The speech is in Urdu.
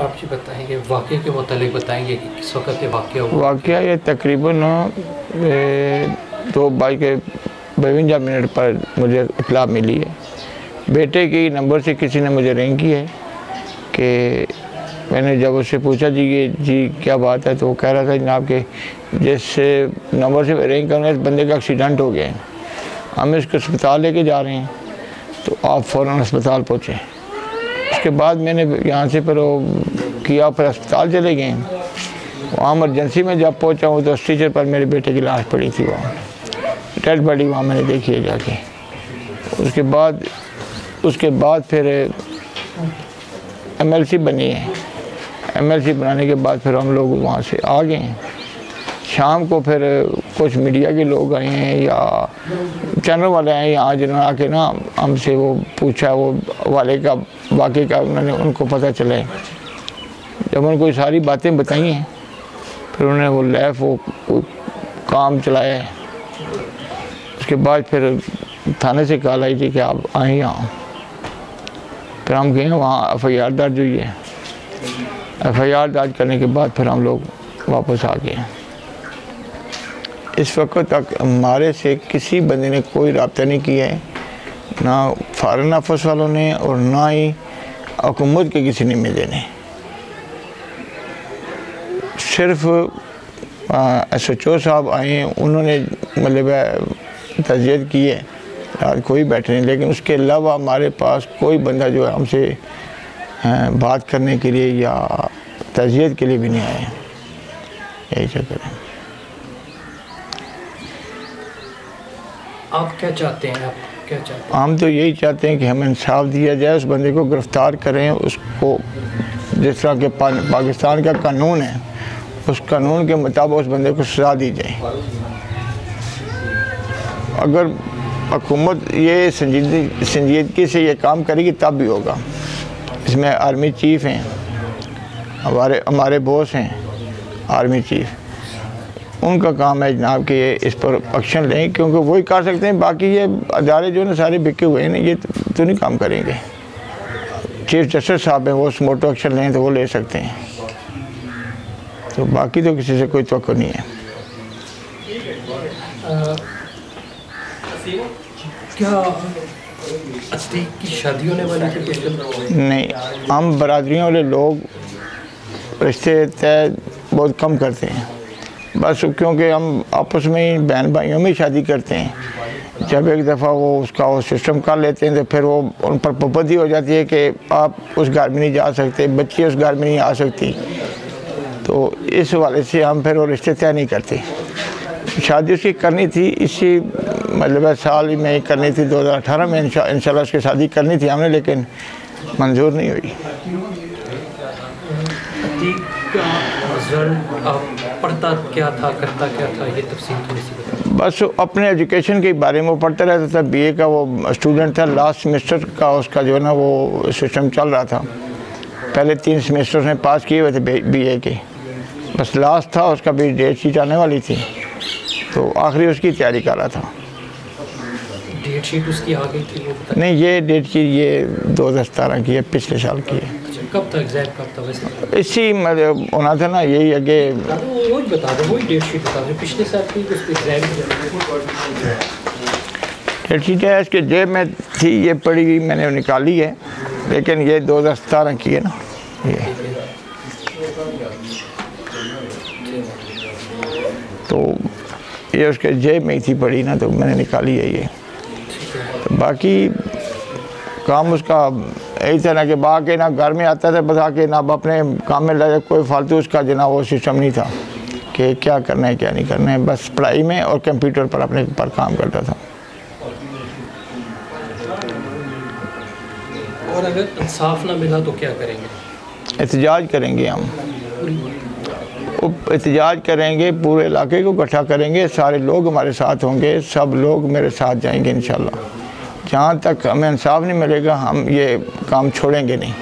آپ جی بتائیں گے واقعے کے متعلق بتائیں گے کہ کس وقت یہ واقعہ ہوا؟ واقعہ یہ تقریباً دو بائی کے بونجا منٹ پر مجھے اطلاع ملی ہے۔ بیٹے کی نمبر سے کسی نے مجھے رنگ کی ہے کہ میں نے جب اس سے پوچھا جی یہ جی کیا بات ہے؟ تو وہ کہہ رہا تھا جناب کہ جس نمبر سے رنگ کرنا اس بندے کا ایکسیڈنٹ ہو گیا ہے۔ ہم اس کو اسپتال لے کے جا رہے ہیں تو آپ فوراً اسپتال پہنچے۔ اس کے بعد میں نے یہاں سے پھر وہ کیا پھر اسپتال چلے گئے وہاں ایمرجنسی میں جب پہنچا ہوں تو اسٹیچر پر میرے بیٹے کی لاش پڑی تھی وہاں۔ ڈیڈ باڈی وہاں میں نے دیکھی ہے جا کے۔ اس کے بعد، اس کے بعد پھر ایم ایل سی بنی ہے۔ ایم ایل سی بنانے کے بعد پھر ہم لوگ وہاں سے آ گئے ہیں۔ شام کو پھر کچھ میڈیا کے لوگ آئے ہیں یا چینل والے آئے ہیں۔ یہاں جنہوں نے آ کے نا ہم سے وہ پوچھا، وہ والے کا واقعے کا انہوں نے ان کو پتہ چلا ہے۔ جب ان کو یہ ساری باتیں بتائی ہیں، پھر انہوں نے وہ لیف، وہ کام چلایا ہے۔ اس کے بعد پھر تھانے سے کال آئی تھی کہ آپ آئیں یہاں پھر ہم گئے، وہاں ایف آئی آر درج ہوئی ہے۔ ایف آئی آر درج کرنے کے بعد پھر ہم لوگ واپس آ گئے۔ اس وقت تک ہمارے سے کسی بندے نے کوئی رابطہ نہیں کیا ہے۔ نہ فارن آفس والوں نے اور نہ ہی حکومت کے کسی نے ملے نے۔ صرف ایس ایچ او صاحب آئے ہیں انہوں نے مطلب تجزیت کی ہے آج کوئی بیٹھے نہیں لیکن اس کے علاوہ ہمارے پاس کوئی بندہ جو ہے ہم سے بات کرنے کے لیے یا تجزیت کے لیے بھی نہیں آئے یہی چکر ہے۔ آپ کیا چاہتے ہیں؟ آپ کیا چاہتے ہم تو یہی چاہتے ہیں کہ ہمیں انصاف دیا جائے اس بندے کو گرفتار کریں اس کو جس طرح کہ پاکستان کا قانون ہے اس قانون کے مطابق اس بندے کو سزا دی جائے۔ اگر حکومت یہ سنجیدگی سنجیدگی سے یہ کام کرے گی تب بھی ہوگا۔ اس میں آرمی چیف ہیں۔ ہمارے ہمارے بوس ہیں۔ Army chief. ان کا کام ہے جناب کہ یہ اس پر ایکشن لیں کیونکہ وہی کر سکتے ہیں۔ باقی یہ ادارے جو نا سارے بکے ہوئے ہیں نا یہ تو نہیں کام کریں گے۔ چیف جسٹس صاحب ہیں، وہ اس موٹو ایکشن لیں تو وہ لے سکتے ہیں۔ تو باقی تو کسی سے کوئی توقع نہیں ہے۔ کیا نہیں ہم برادریوں والے لوگ رشتے طے بہت کم کرتے ہیں۔ بس کیونکہ ہم آپس میں ہی بہن بھائیوں میں شادی کرتے ہیں۔ جب ایک دفعہ وہ اس کا وہ سسٹم کر لیتے ہیں تو پھر وہ ان پر پابندی ہو جاتی ہے کہ آپ اس گھر میں نہیں جا سکتے بچی اس گھر میں نہیں آ سکتی۔ تو اس حوالے سے ہم پھر وہ رشتے طے نہیں کرتے۔ شادی اس کی کرنی تھی اسی مطلب سال میں کرنی تھی، دو ہزار اٹھارہ میں انشاءاللہ اس کی شادی کرنی تھی ہم نے، لیکن منظور نہیں ہوئی۔ پڑھتا کیا تھا کرتا کیا تھا یہ تفصیل تھوڑی سی بس اپنے ایجوکیشن کے بارے میں وہ پڑھتا رہتا تھا بی اے کا وہ اسٹوڈنٹ تھا لاسٹ سیمسٹر کا اس کا جو ہے نا وہ سسٹم چل رہا تھا۔ پہلے تین سیمسٹر نے پاس کیے ہوئے تھے بی اے کے۔ بس لاسٹ تھا اس کا بھی ڈیٹ شیٹ آنے والی تھی۔ تو آخری اس کی تیاری کر رہا تھا۔ ڈیٹ شیٹ اس کی آ گئی تھی نہیں یہ ڈیٹ کی یہ دو ہزار ستارہ کی ہے پچھلے سال کی ہے۔ اچھا کب تھا؟ ایگزیکٹ کب تھا؟ ویسے۔ اسی مطلب ہونا تھا نا یہی وہ- وہی بتا دیں وہی ڈیٹ شیٹ بتا دیں پچھلے سال کی اس پہ ایگزیکٹ ڈیٹ شیٹ ہے اس کے جیب میں تھی یہ پڑی ہوئی میں نے نکالی ہے۔ لیکن یہ دو ہزار ستارہ کی ہے نا۔ یہ۔ تو یہ اس کے جیب میں ہی تھی پڑی نا تو میں نے نکالی ہے یہ۔ باقی کام اس کا یہی تھا نا کہ با کے نہ گھر میں آتا تھا بتا کے نہ اپنے کام میں لگے کوئی فالتو اس کا جنا وہ سسٹم نہیں تھا کہ کیا کرنا ہے کیا نہیں کرنا ہے۔ بس پڑھائی میں اور کمپیوٹر پر اپنے پر کام کرتا تھا۔ اور اگر انصاف نہ ملا تو کیا کریں گے؟ احتجاج کریں گے ہم۔ احتجاج کریں گے، پورے علاقے کو اکٹھا کریں گے، سارے لوگ ہمارے ساتھ ہوں گے، سب لوگ میرے ساتھ جائیں گے انشاءاللہ۔ جہاں تک ہمیں انصاف نہیں ملے گا، ہم یہ کام چھوڑیں گے نہیں۔